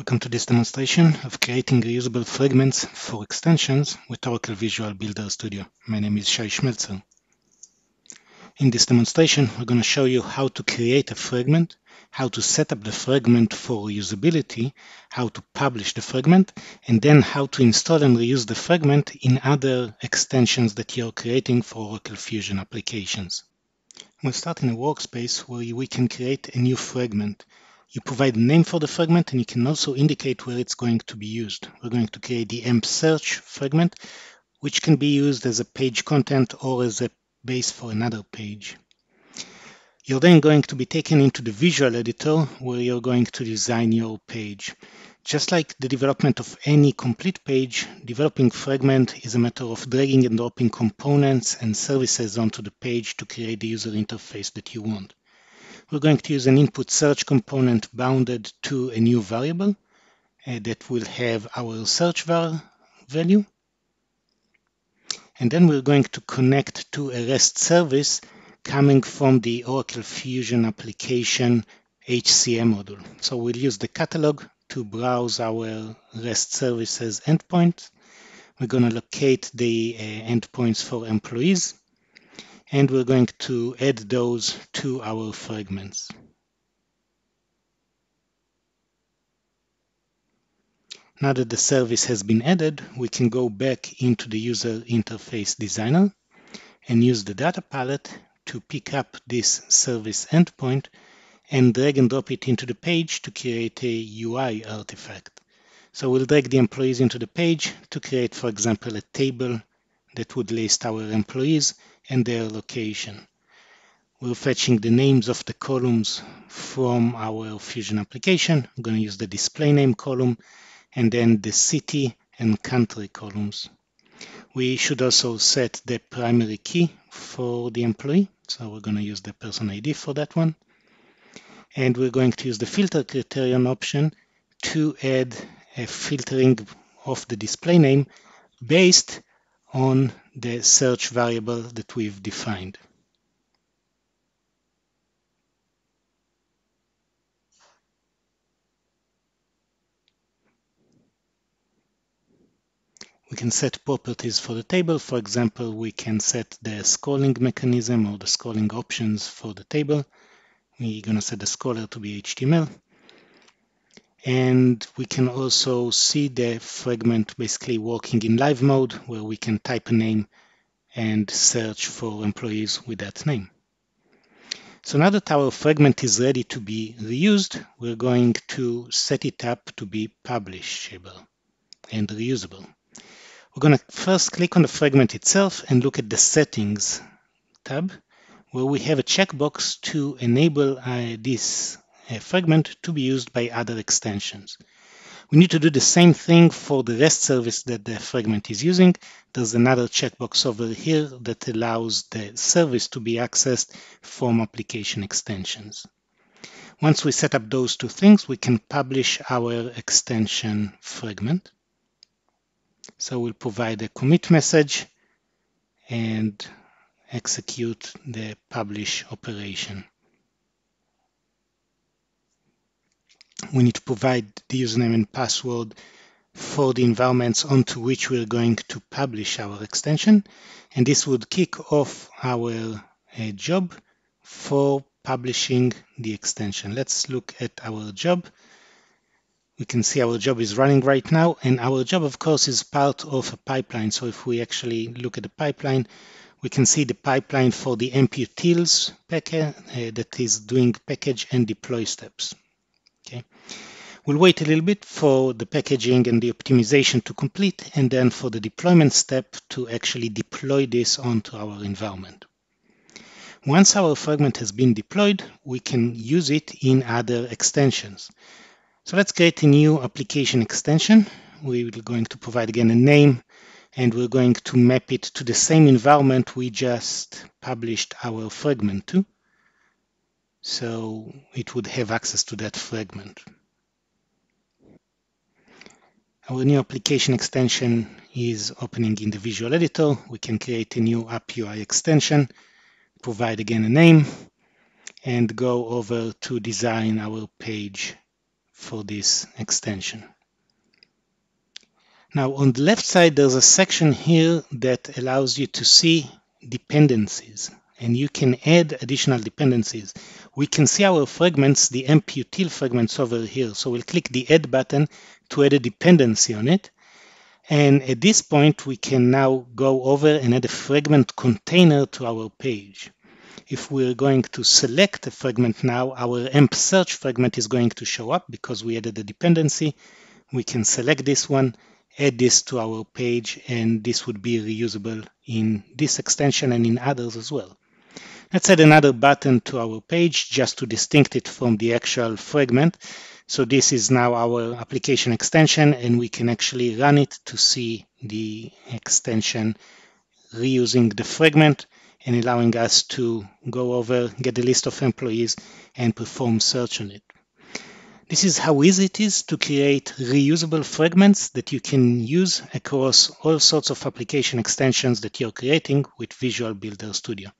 Welcome to this demonstration of creating reusable fragments for extensions with Oracle Visual Builder Studio. My name is Shay Shmeltzer. In this demonstration, we're going to show you how to create a fragment, how to set up the fragment for reusability, how to publish the fragment, and then how to install and reuse the fragment in other extensions that you're creating for Oracle Fusion applications. We'll start in a workspace where we can create a new fragment. You provide a name for the fragment and you can also indicate where it's going to be used. We're going to create the AMP search fragment, which can be used as a page content or as a base for another page. You're then going to be taken into the visual editor where you're going to design your page. Just like the development of any complete page, developing fragment is a matter of dragging and dropping components and services onto the page to create the user interface that you want. We're going to use an input search component bounded to a new variable uh, that will have our search var value. And then we're going to connect to a REST service coming from the Oracle Fusion application HCM module. So we'll use the catalog to browse our REST services endpoint. We're going to locate the uh, endpoints for employees and we're going to add those to our fragments. Now that the service has been added, we can go back into the user interface designer and use the data palette to pick up this service endpoint and drag and drop it into the page to create a UI artifact. So we'll drag the employees into the page to create, for example, a table that would list our employees and their location. We're fetching the names of the columns from our Fusion application. I'm going to use the display name column and then the city and country columns. We should also set the primary key for the employee. So we're going to use the person ID for that one. And we're going to use the filter criterion option to add a filtering of the display name based on the search variable that we've defined. We can set properties for the table. For example, we can set the scrolling mechanism or the scrolling options for the table. We're going to set the scroller to be HTML. And we can also see the fragment basically working in live mode where we can type a name and search for employees with that name. So now that our fragment is ready to be reused, we're going to set it up to be publishable and reusable. We're going to first click on the fragment itself and look at the settings tab where we have a checkbox to enable uh, this fragment to be used by other extensions. We need to do the same thing for the REST service that the fragment is using. There's another checkbox over here that allows the service to be accessed from application extensions. Once we set up those two things, we can publish our extension fragment. So we'll provide a commit message and execute the publish operation. We need to provide the username and password for the environments onto which we're going to publish our extension. And this would kick off our uh, job for publishing the extension. Let's look at our job. We can see our job is running right now, and our job, of course, is part of a pipeline. So if we actually look at the pipeline, we can see the pipeline for the MPUtils package uh, that is doing package and deploy steps. Okay. We'll wait a little bit for the packaging and the optimization to complete and then for the deployment step to actually deploy this onto our environment. Once our fragment has been deployed, we can use it in other extensions. So let's create a new application extension. We're going to provide again a name and we're going to map it to the same environment we just published our fragment to so it would have access to that fragment. Our new application extension is opening in the Visual Editor. We can create a new App UI extension, provide again a name, and go over to design our page for this extension. Now on the left side, there's a section here that allows you to see dependencies and you can add additional dependencies. We can see our fragments, the MPutil fragments over here. So we'll click the add button to add a dependency on it. And at this point, we can now go over and add a fragment container to our page. If we're going to select a fragment now, our AMP search fragment is going to show up because we added a dependency. We can select this one add this to our page and this would be reusable in this extension and in others as well. Let's add another button to our page just to distinct it from the actual fragment. So this is now our application extension and we can actually run it to see the extension reusing the fragment and allowing us to go over, get the list of employees and perform search on it. This is how easy it is to create reusable fragments that you can use across all sorts of application extensions that you're creating with Visual Builder Studio.